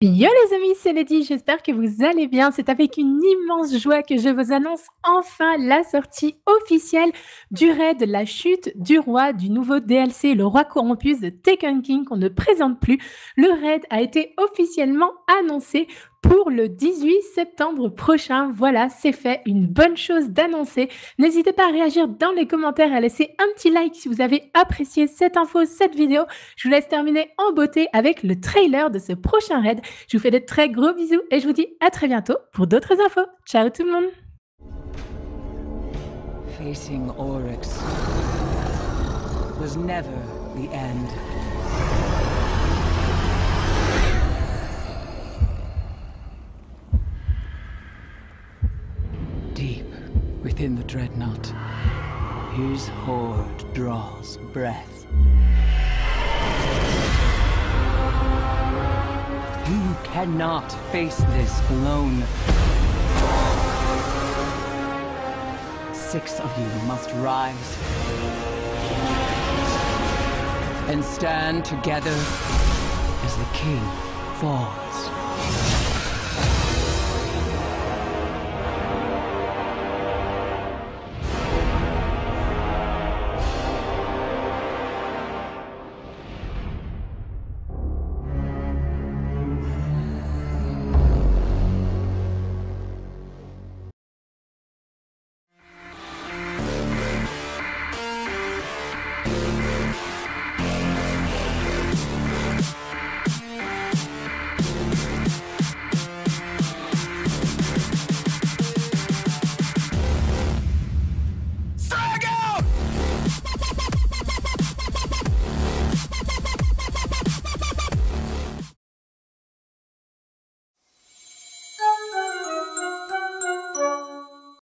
Yo les amis, c'est Lady, j'espère que vous allez bien. C'est avec une immense joie que je vous annonce enfin la sortie officielle du raid La chute du roi du nouveau DLC Le roi corrompu de Taken King qu'on ne présente plus. Le raid a été officiellement annoncé pour le 18 septembre prochain. Voilà, c'est fait, une bonne chose d'annoncer. N'hésitez pas à réagir dans les commentaires, à laisser un petit like si vous avez apprécié cette info, cette vidéo. Je vous laisse terminer en beauté avec le trailer de ce prochain raid. Je vous fais de très gros bisous et je vous dis à très bientôt pour d'autres infos. Ciao tout le monde Facing Oryx was never the end. Deep within the dreadnought, his horde draws breath. You cannot face this alone. Six of you must rise and stand together as the king falls.